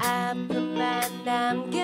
아픔만 남겨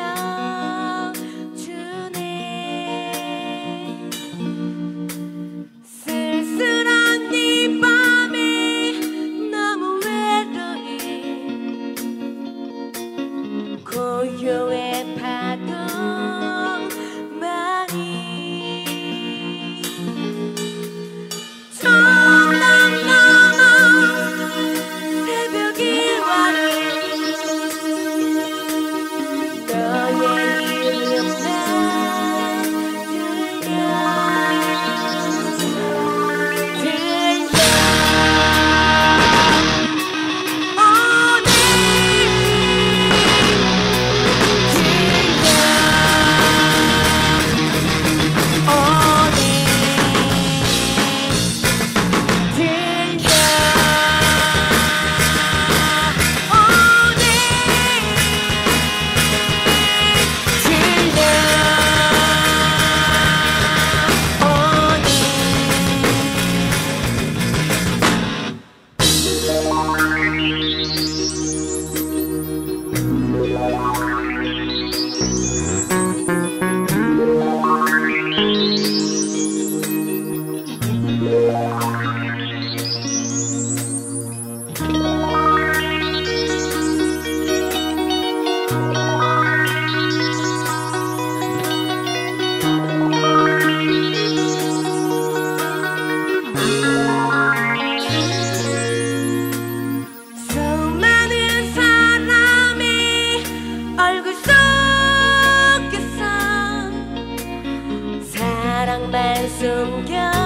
사랑 반숨겨